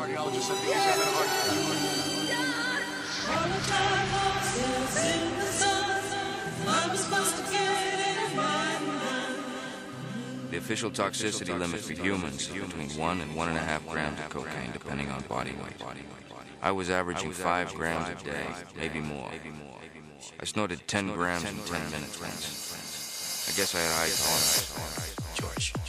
cardiologist. He's having a heart attack. The official toxicity limit for humans is between 1 and 1.5 grams of cocaine, depending on body weight. I was averaging 5 grams a day, maybe more. I snorted 10 grams in 10 minutes. I guess I had high tolerance. George.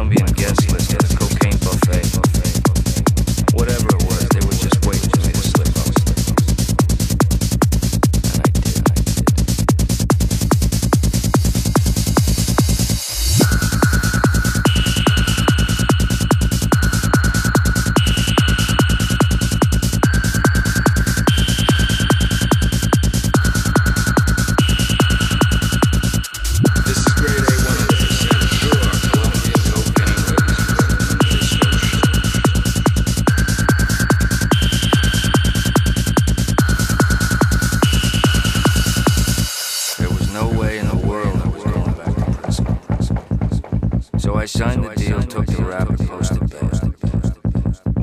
Colombian.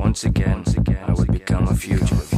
Once again, once again, I would become a future.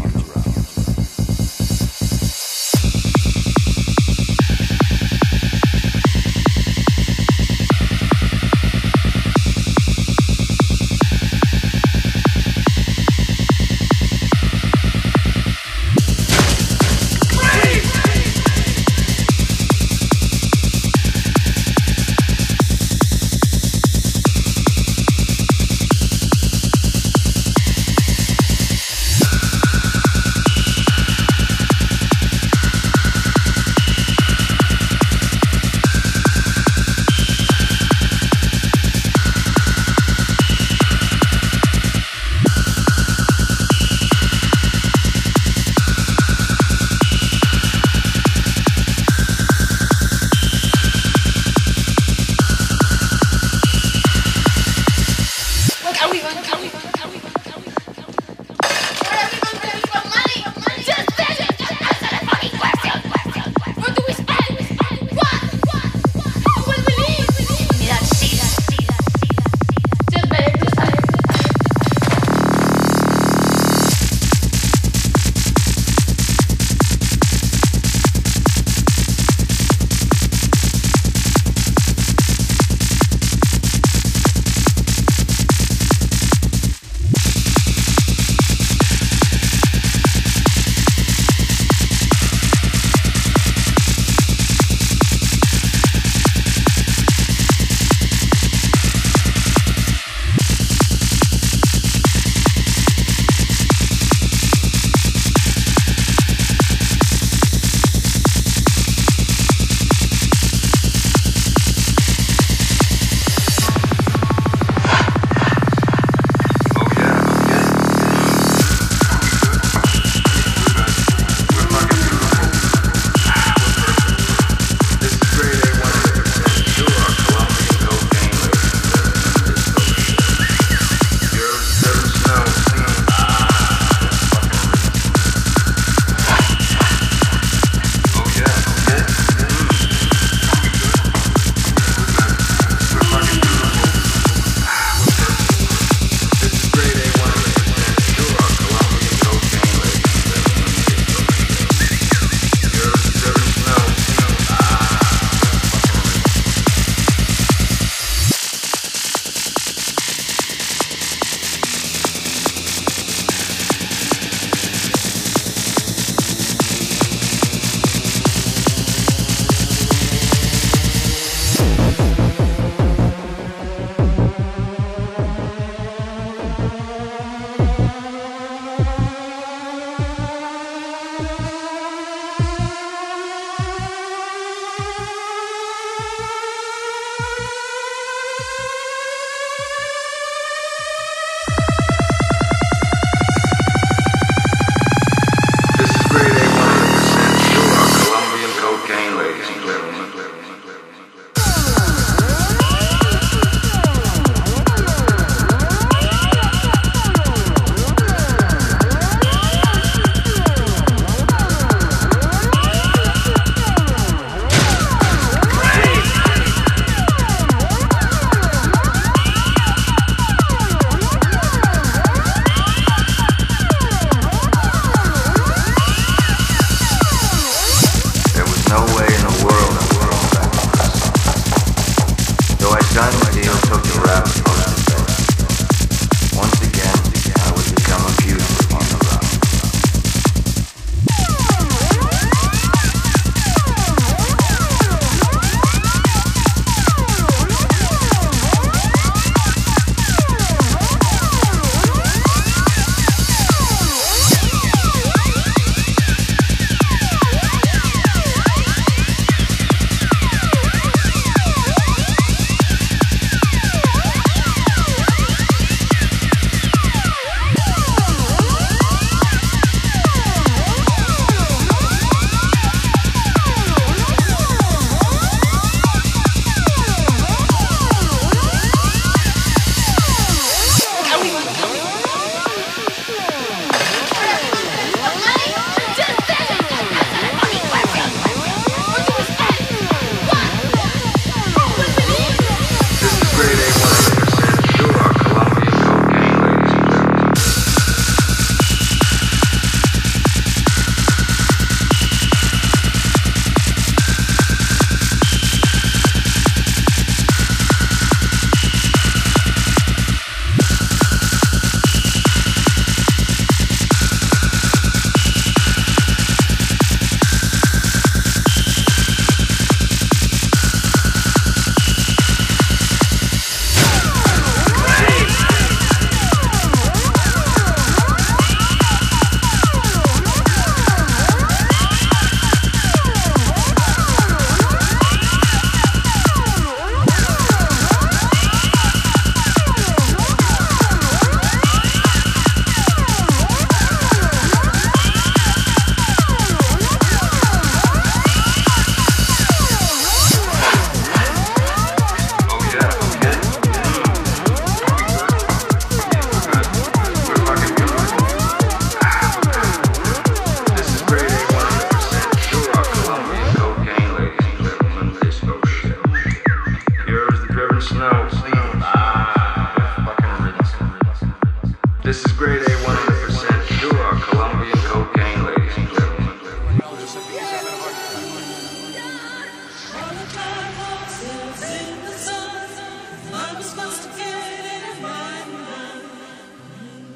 This is grade A 100% pure Colombian cocaine, ladies and gentlemen.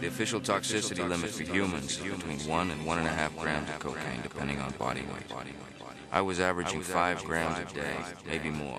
The official toxicity limit for humans is between 1 and 1.5 grams of cocaine, depending on body weight. I was averaging 5 grams a day, maybe more.